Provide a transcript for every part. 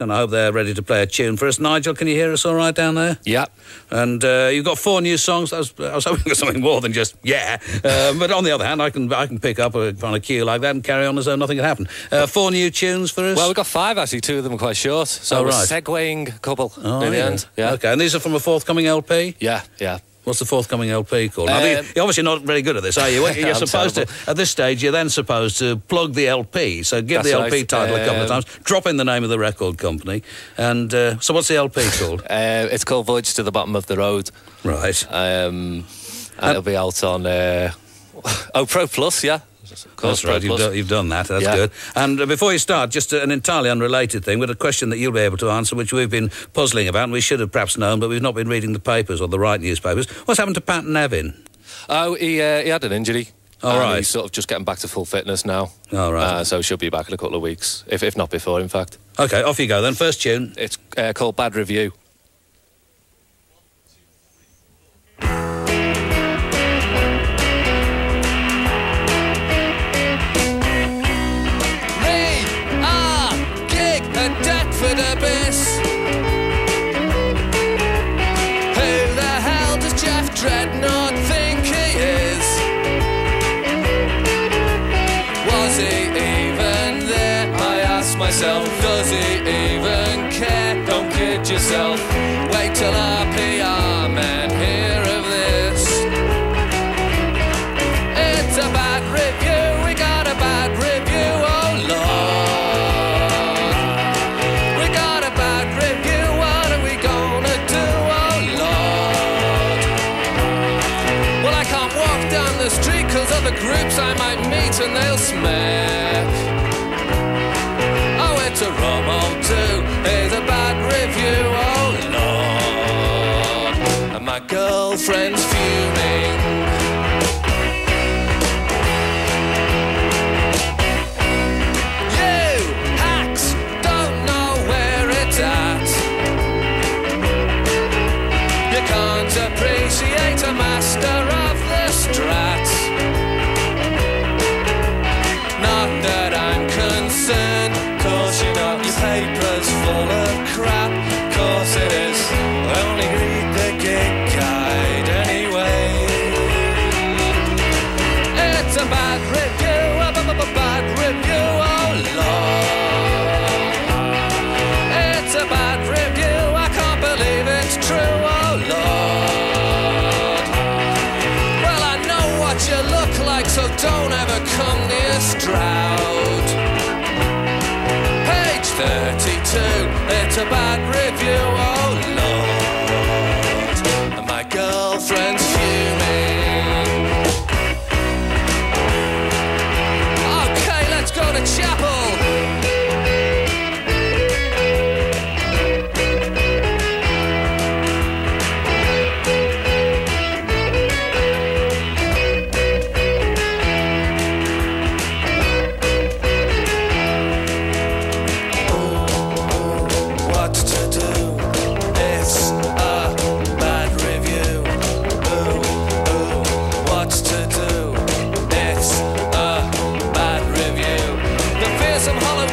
and I hope they're ready to play a tune for us. Nigel, can you hear us all right down there? Yeah. And uh, you've got four new songs. I was, I was hoping for something more than just yeah. Um, but on the other hand, I can I can pick up a, on a cue like that and carry on as though nothing had happened. Uh, four new tunes for us. Well, we've got five actually. Two of them are quite short. So Oh, right. segueing a couple Oh, in the yeah. end. Yeah. Okay, and these are from a forthcoming LP. Yeah. Yeah. What's the forthcoming LP called? I Um, you're obviously not very good at this, are you? You're supposed terrible. to, at this stage, you're then supposed to plug the LP. So give That's the LP right. title a couple of Um, times, drop in the name of the record company. And uh, so what's the LP called? Uh, it's called Voyage to the Bottom of the Road. right. Um, and it'll be out on uh, Oh Probe Plus, yeah. Of course, That's right, you've done, you've done that. That's Yeah. good. And uh, before you start, just uh, an entirely unrelated thing, with a question that you'll be able to answer, which we've been puzzling about, and we should have perhaps known, but we've not been reading the papers or the right newspapers. What's happened to Pat Nevin? Oh, he, uh, he had an injury. Oh, and. He's sort of just getting back to full fitness now. Oh, right. Uh, so she'll be back in a couple of weeks, if, if not before, in fact. Okay, off you go then. First tune. It's uh, called Bad Review. Groups I might meet and they'll smack. Oh, it's a Romo too. It's a bad review. Oh Lord. And my girlfriend's a bad review,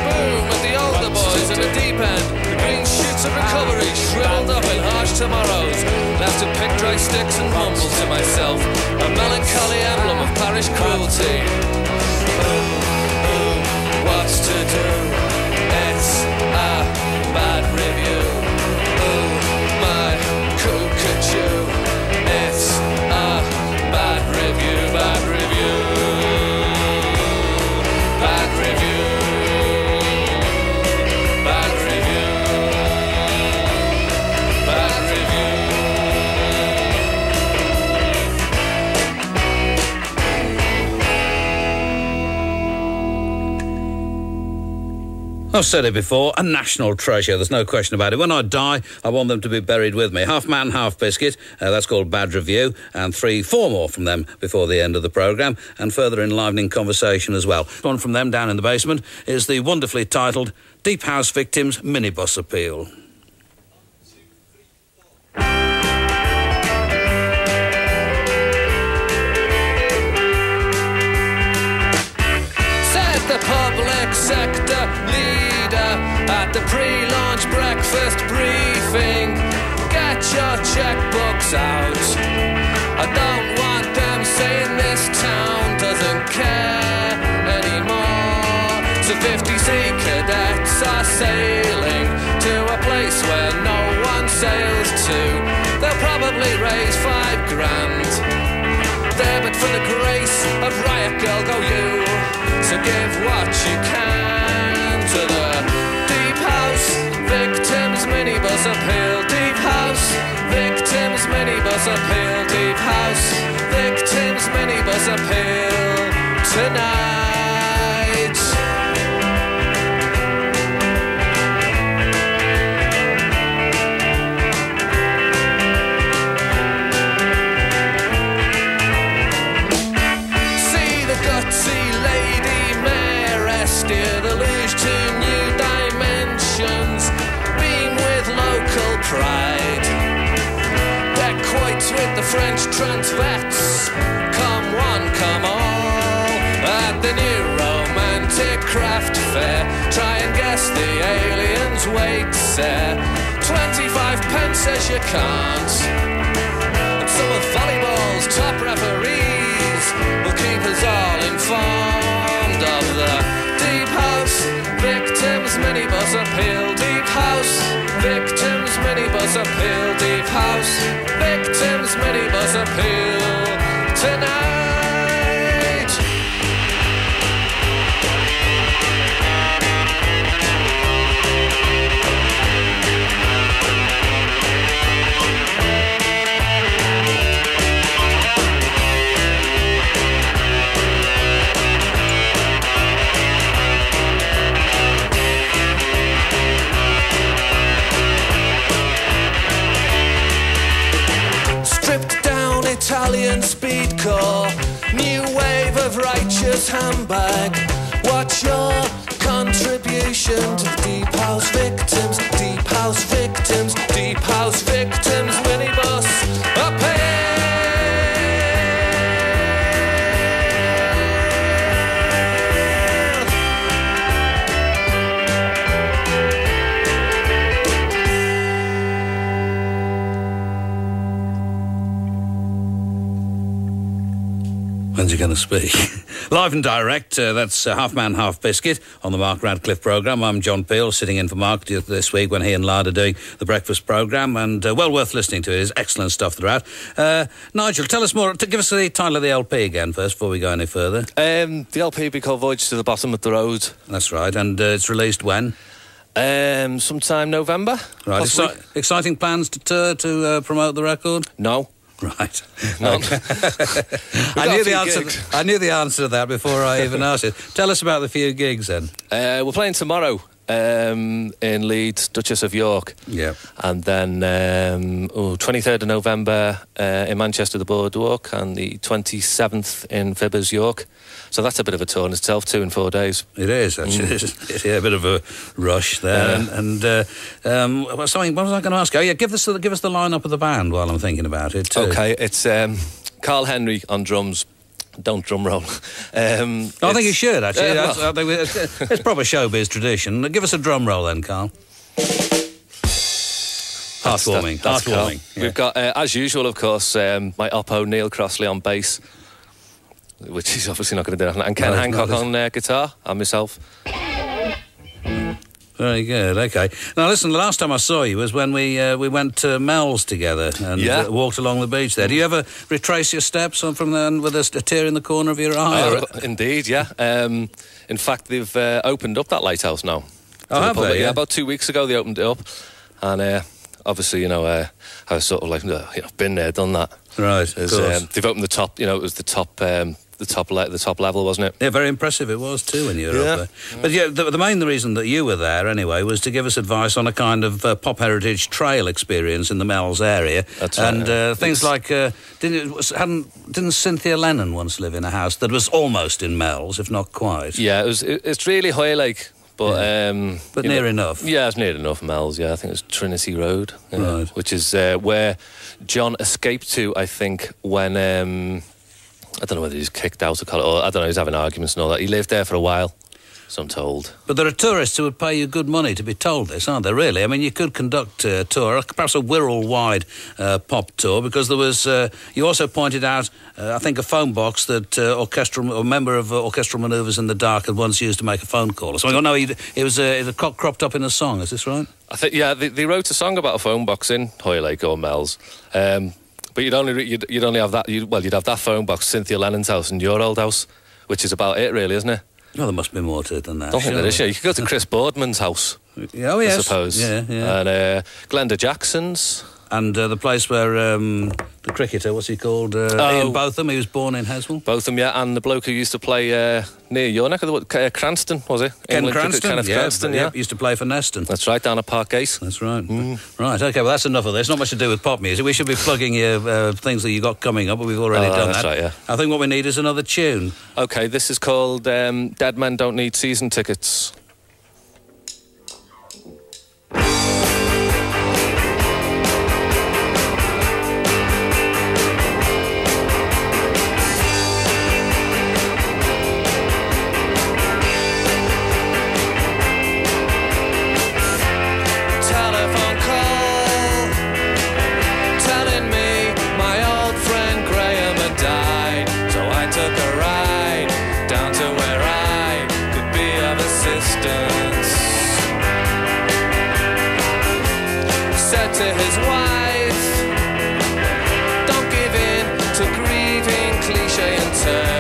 boom with the older boys in the deep end. Green shoots of recovery shriveled up in harsh tomorrows. Left to pick dry sticks and mumble to myself. A melancholy emblem of parish cruelty. What's to do? I've said it before, a national treasure. There's no question about it. When I die, I want them to be buried with me. Half man, half biscuit. Uh, that's called Bad Review. And three, four more from them before the end of the programme. And further enlivening conversation as well. One from them down in the basement is the wonderfully titled Deep House Victims Minibus Appeal. Pre-launch breakfast briefing. Get your checkbooks out. I don't want them saying this town doesn't care anymore. So 50 sea cadets are sailing to a place where no one sails to. They'll probably raise five grand. There, but for the grace of Riot Girl, go you. So give what you can Deep House Victims Minibus Appeal. Deep House Victims Minibus Appeal tonight. French transvets. Come one, come all. At the new romantic craft fair, try and guess the aliens' weight, sir. 25 pence says you can't. And some of volleyball's top referees will keep us all informed of the Deep House Victims Minibus Appeal. Deep House Victims Minibus Appeal. Deep House Victims many Minibus Appeal tonight. Righteous handbag. What's your contribution to Deep House victims? Deep House victims, Deep House victims, minibus appeal. When's he going to speak? Live and direct, uh, that's uh, Half Man, Half Biscuit on the Mark Radcliffe programme. I'm John Peel, sitting in for Mark this week when he and Lard are doing the breakfast programme, and uh, well worth listening to. It is excellent stuff throughout. Uh, Nigel, tell us more. T- give us the title of the LP again first before we go any further. Um, the LP will be called Voyage to the Bottom of the Road. That's right, and uh, it's released when? Um, sometime November. Right. Exci- exciting plans to to uh, promote the record? No. Right. Okay. I knew the answer. gigs. I knew the answer to that before I even asked it. Tell us about the few gigs then. Uh, we're playing tomorrow um, in Leeds, Duchess of York. Yeah. And then um, oh, 23rd of November uh, in Manchester, the Boardwalk, and the 27th in Fibbers, York. So that's a bit of a tour in itself, two in four days. It is actually. It's, yeah, a bit of a rush there, Mm. Yeah. and, and uh, um, something. What was I going to ask? Oh, yeah, give us the, give us the lineup of the band while I'm thinking about it. Too. Okay, it's um, Carl Henry on drums. Don't drum roll. Um, I think you should actually. Uh, That's- well, think it's, it's proper showbiz tradition. Give us a drum roll then, Carl. That's Heartwarming. that's cool. Heartwarming. yeah. We've got, uh, as usual, of course, um, my oppo Neil Crossley on bass, which he's obviously not going to do, and Ken No, Hancock on uh, guitar, and myself. Very good. Okay. Now listen. The last time I saw you was when we uh, we went to Meols together and Yeah. uh, walked along the beach there. Do you ever retrace your steps on from there with a, a tear in the corner of your eye? or- Uh, indeed, yeah. Um, in fact, they've uh, opened up that lighthouse now. Oh, the have they? public. Yeah. about two weeks ago they opened it up, and uh, obviously, you know, uh, I was sort of like, uh, you know, been there, done that. Right. Of course. um, they've opened the top, you know, it was the top, um, the top, le- the top level, wasn't it? Yeah, very impressive it was too when you were Yeah. up there. But yeah, the, the main reason that you were there anyway was to give us advice on a kind of uh, pop heritage trail experience in the Meols area. That's right, and yeah. uh, things It's- like uh, didn't, it was, hadn't didn't Cynthia Lennon once live in a house that was almost in Meols, if not quite? Yeah, it was. It, it's really high, like, but um, But near know- enough. Yeah, it's near enough, Meols. Yeah, I think it was Trinity Road, yeah, Right. which is uh, where John escaped to. I think when um, I don't know whether he's kicked out of college or I don't know. He was having arguments and all that. He lived there for a while. so I'm told. But there are tourists who would pay you good money to be told this, aren't there? Really? I mean, you could conduct a tour, perhaps a Wirral-wide uh, pop tour, because there was. Uh, you also pointed out, uh, I think, a phone box that uh, orchestral or member of uh, orchestral manoeuvres in the dark had once used to make a phone call. Or something. Oh no, it was uh, it had cro- cropped up in a song. Is this right? I think yeah, they, they wrote a song about a phone box in Hoylake or Meols. Um, but you'd only you'd, you'd only have that. You'd, well, you'd have that phone box, Cynthia Lennon's house, and your old house, which is about it, really, isn't it? No, there must be more to it than that. I don't think there is. Yeah, you could go to Chris Boardman's house, oh yes. I suppose. Yeah, yeah. And uh, Glenda Jackson's. And uh, the place where um, the cricketer, what's he called? Uh, Oh. Ian Botham. He was born in Heswall. Botham, yeah, and the bloke who used to play uh, near your neck of the wood, uh, Cranston, was it? Ken England cricket- Cranston. Kenneth yeah, Cranston, yeah. Used to play for Neston. That's right, down at Parkgate. That's right. Mm. Right, okay, well, that's enough of this. Not much to do with pop music. We should be plugging your uh, things that you got coming up, but we've already Oh, done that. right, yeah. I think what we need is another tune. Okay, this is called um, Dead Men Don't Need Season Tickets. To his wife, Don't give in to grieving cliche and turn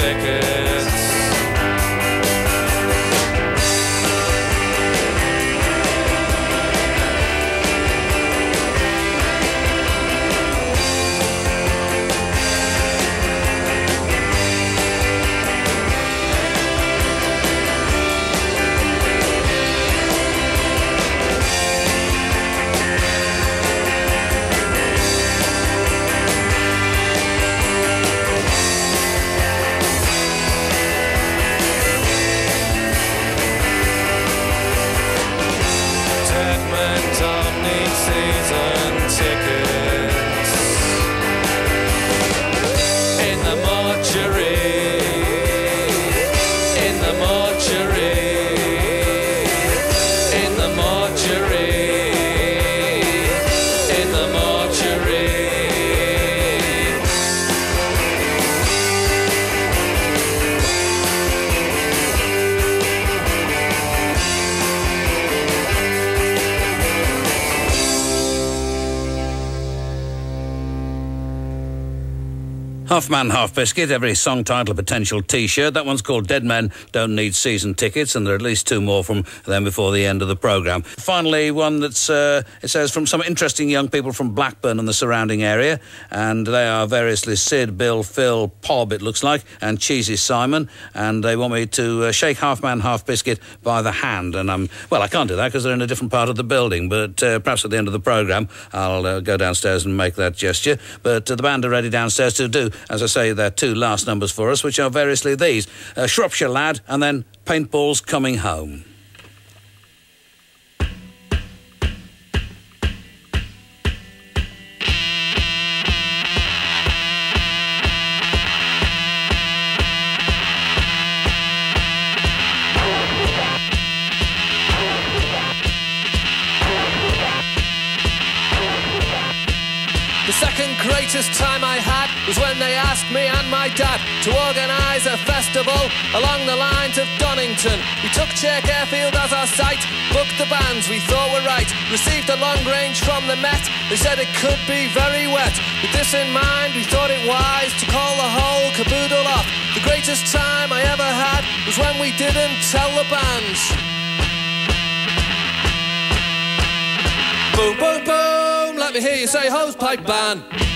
season Half Man, Half Biscuit, every song title a potential t shirt. That one's called Dead Men Don't Need Season Tickets, and there are at least two more from them before the end of the programme. Finally, one that's, uh, it says, from some interesting young people from Blackburn and the surrounding area, and they are variously Sid, Bill, Phil, Pob, it looks like, and Cheesy Simon, and they want me to uh, shake Half Man, Half Biscuit by the hand. And I'm, well, I can't do that because they're in a different part of the building, but uh, perhaps at the end of the programme, I'll uh, go downstairs and make that gesture. But uh, the band are ready downstairs to do as I say, there are two last numbers for us, which are variously these uh, Shropshire Lad and then Paintballs Coming Home. Greatest time I had was when they asked me and my dad to organise a festival along the lines of Donington. We took Chirk Airfield as our site, booked the bands we thought were right, received a long range from the Met. They said it could be very wet. With this in mind, we thought it wise to call the whole caboodle off. The greatest time I ever had was when we didn't tell the bands. Boom, boom, boom. Let me hear you say hosepipe band.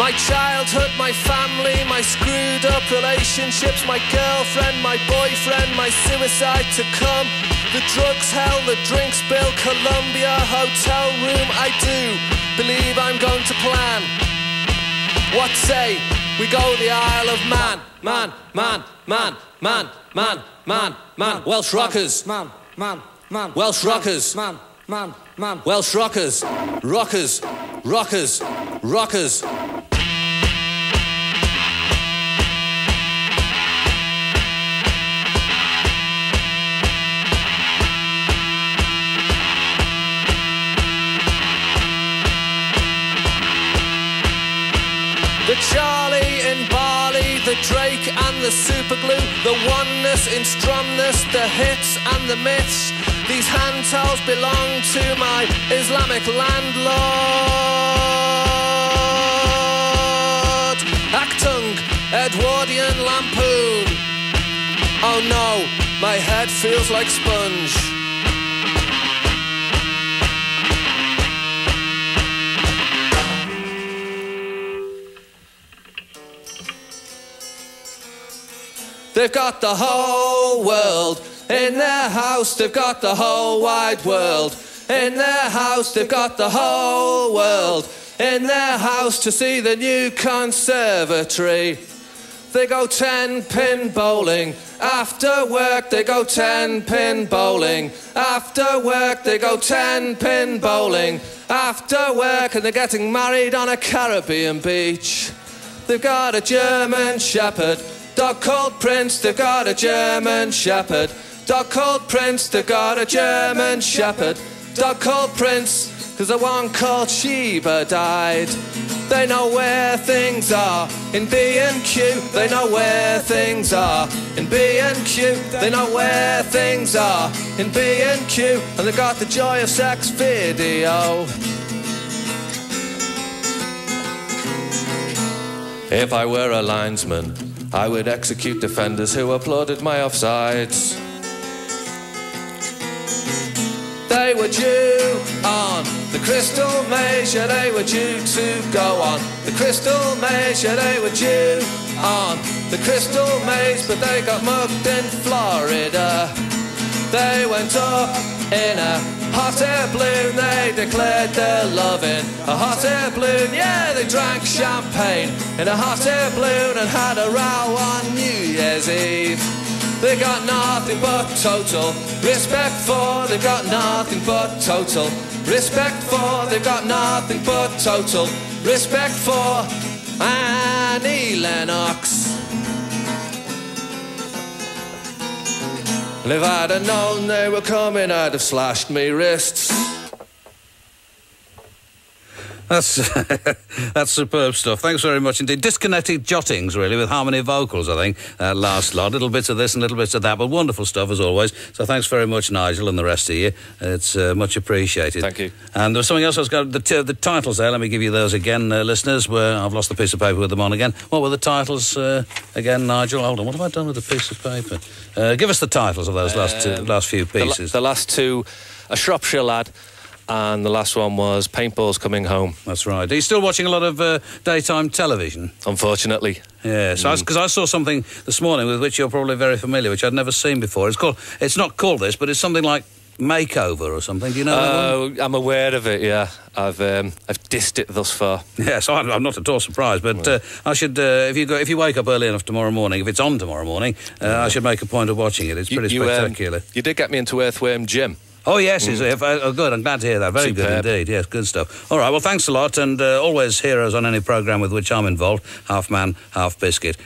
My childhood, my family, my screwed up relationships, my girlfriend, my boyfriend, my suicide to come. The drugs, hell, the drinks bill, Columbia hotel room. I do believe I'm going to plan. What say we go the Isle of Man, man, man, man, man, man, man, man. Welsh rockers, Man, man, man. Welsh rockers, Man, man, man. Welsh rockers, rockers, rockers, rockers. The Charlie in Bali, the Drake and the superglue, the oneness in strumness, the hits and the myths. These hand towels belong to my Islamic landlord. Actung, Edwardian lampoon. Oh no, my head feels like sponge. They've got the whole world in their house. They've got the whole wide world in their house. They've got the whole world in their house to see the new conservatory. They go 10 pin bowling. After work, they go 10 pin bowling. After work, they go 10 pin bowling. After work, and they're getting married on a Caribbean beach. They've got a German Shepherd, dog called Prince. They've got a German Shepherd, dog called Prince. They've got a German Shepherd, dog called Prince. Cause the one called Sheba died. They know where things are in B and Q. They know where things are in B and Q. They know where things are in B and Q. And they got the joy of sex video. If I were a linesman, I would execute defenders who applauded my offsides. They were due on the crystal maze, yeah, they were due to go on the crystal maze, yeah, they were due on the crystal maze, but they got mugged in Florida. They went up in a hot air balloon, they declared their loving. A hot air balloon, yeah, they drank champagne in a hot air balloon and had a row on New Year's Eve. They got nothing but total respect for, they got nothing but total respect for, they got nothing but total respect for Annie Lennox. If I'd have known they were coming, I'd have slashed me wrists. That's that's superb stuff. Thanks very much indeed. Disconnected jottings, really, with harmony vocals. I think uh, last lot, little bits of this and little bits of that, but wonderful stuff as always. So thanks very much, Nigel, and the rest of you. It's uh, much appreciated. Thank you. And there was something else I was going. The, t- the titles there. Let me give you those again, uh, listeners. Where I've lost the piece of paper with them on again. What were the titles uh, again, Nigel? Hold on. What have I done with the piece of paper? Uh, give us the titles of those last two, last few The, la- pieces. the last two, a Shropshire lad, and the last one was Paintballs Coming Home, That's right. Are you still watching a lot of uh, daytime television? unfortunately. Yeah, so because I saw something this morning with which you're probably very familiar, which I'd never seen before. It's called. It's not called this, but it's something like makeover or something. Do you know? Oh, I'm aware of it. Yeah, I've um, I've dissed it thus far. Yes, I'm, I'm not at all surprised, but uh, I should. Uh, if you go, if you wake up early enough tomorrow morning, if it's on tomorrow morning, uh, I should make a point of watching it. It's pretty you, um, spectacular. you did get me into Earthworm Jim. Oh yes, is it? Oh, good. I'm glad to hear that. Very good indeed. Yes, good stuff. All right. Well, thanks a lot, and uh, always heroes on any program with which I'm involved. Half man, half biscuit.